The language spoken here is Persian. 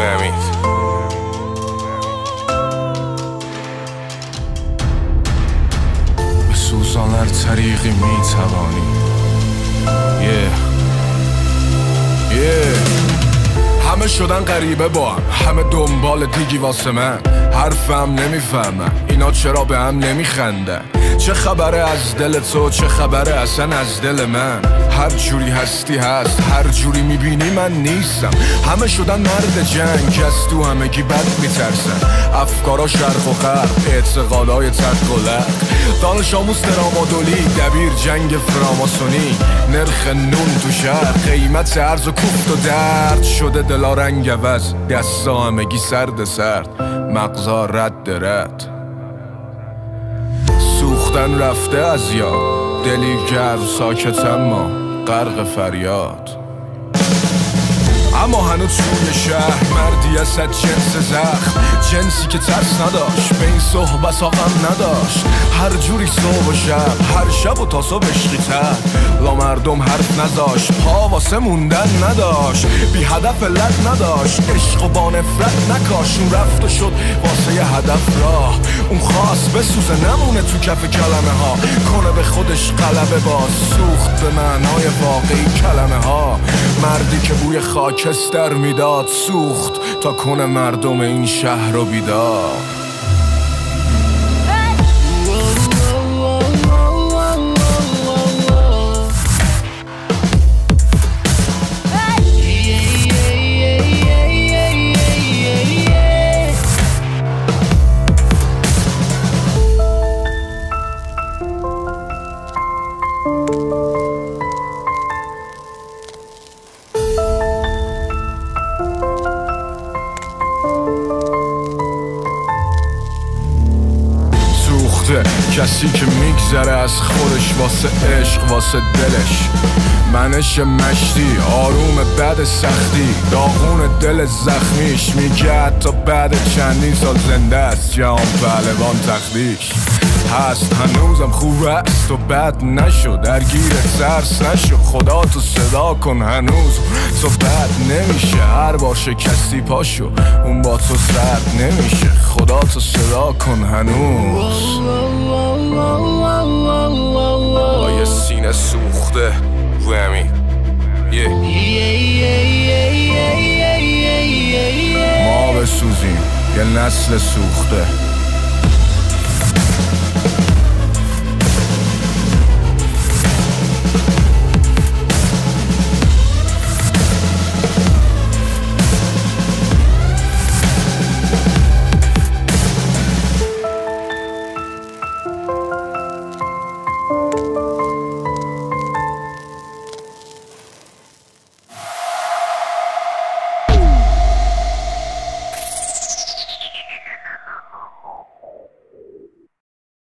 امید به سوزان هر طریقی می‌توانی. Yeah. yeah. همه شدن غریبه با هم. همه دنبال دیگی واسه من. حرفم نمی‌فهمم اینا چرا به هم نمیخندن؟ چه خبره از دل تو چه خبره اصلا از دل من؟ هر جوری هستی هست هر جوری می‌بینی من نیستم. همه شدن مرد جنگ از تو همگی بد میترسن. افکارا شرق و غرب اعتقادای تق و دانش آموز ترامادولی دبیر جنگ فراماسونی. نرخ نون تو شهر قیمت ارز و کوفت و درد. شده دلا رنگ عوض دستا همگی سرد سرد. مغزا رد رد. سوختن رفته از یاد. دلی گرم ساکت اما غرق فریاد. هنوز توی شهر مردی از جنس زخم. جنسی که ترس نداشت به این صحبت غم نداشت. هر جوری صبح و شب هر شب و تا صبح تر. لا مردم حرف نذاشت پا واسه موندن نداشت. بی هدف لد نداشت عشق و با نفرت نکاش. اون رفت و شد واسه یه هدف راه. اون خواست بسوزه نمونه تو کف کلمه ها. کنه به خودش غلبه باز سوخت به معنای واقعی کلمه ها. مردی که بوی خاکستر می‌داد سوخت تا کنه مردم این شهر رو بیدار. کسی که میگذره از خودش واسه عشق واسه دلش. منش مشتی آروم بد سختی. داغون دل زخمیش میگه تا بعد چندین سال زنده است. جام پهلوان تخدیش هست هنوزم خوب است و بد نشو درگیر ترس نشو خدا تو صدا کن هنوز. تو بد نمیشه هر بار شکستی پاشو. اون با تو سرد نمیشه خدا تو صدا کن هنوز. آیا سینه سوخته رو همین؟ ما بسوزیم یه نسل سوخته.